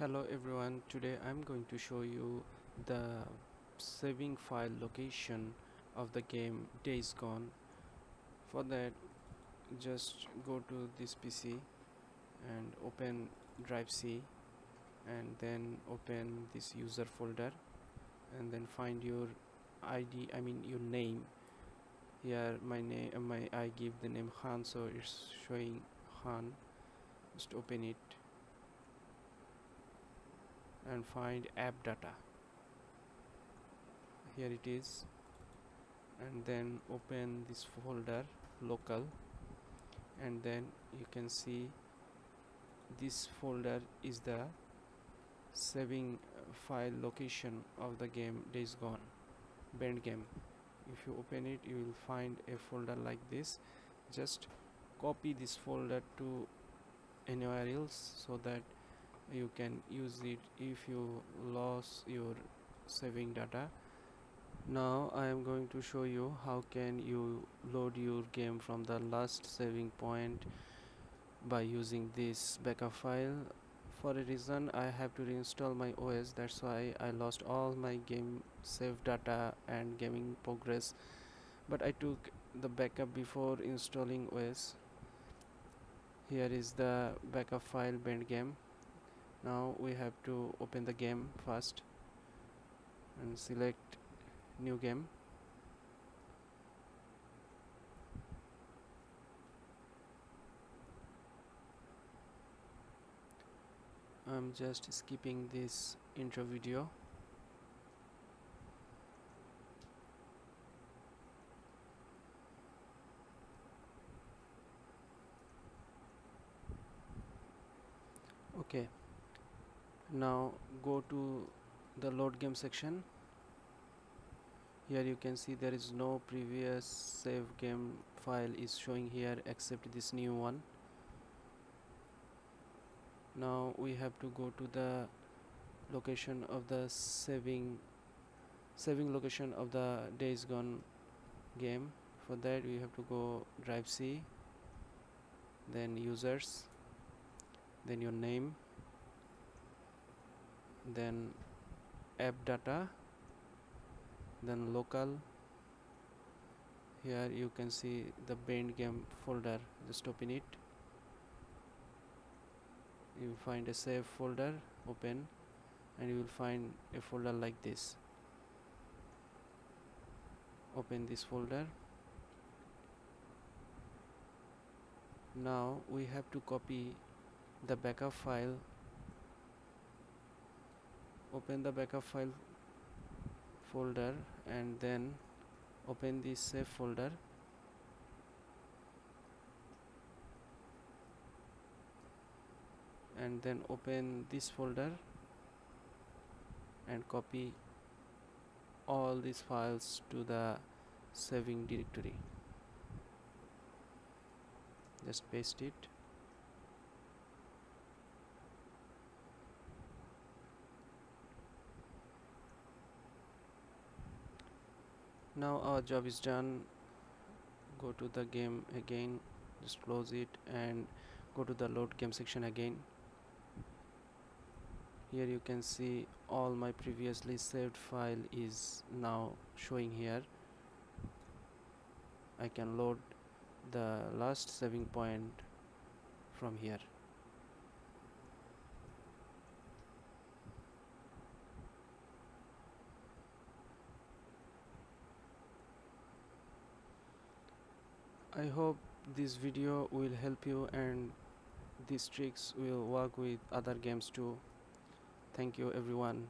hello everyone. Today I'm going to show you the saving file location of the game Days Gone. For that just go to this PC and open drive C and then open this user folder and then find your ID I mean your name. Here my name uh, my I give the name Khan so it's showing Khan just open it and find app data. Here it is. And then open this folder local. And then you can see this folder is the saving uh, file location of the game days gone. BendGame. If you open it you will find a folder like this. Just copy this folder to anywhere else so that you can use it if you lost your saving data. Now I am going to show you how can you load your game from the last saving point by using this backup file. For a reason I have to reinstall my OS that's why I lost all my game save data and gaming progress. But I took the backup before installing OS here is the backup file BendGame now we have to open the game first and select new game. I'm just skipping this intro video. Okay now go to the load game section. Here you can see there is no previous save game file is showing here except this new one. Now we have to go to the location of the saving saving location of the days gone game. For that we have to go drive C then users then your name then app data then local. Here you can see the BendGame folder just open it. You find a save folder open and you will find a folder like this. Open this folder. Now we have to copy the backup file open the backup file folder and then open the save folder. And then open this folder and copy all these files to the saving directory. Just paste it now our job is done. Go to the game again just close it and go to the load game section again. Here you can see all my previously saved file is now showing here. I can load the last saving point from here I hope this video will help you and these tricks will work with other games too. Thank you everyone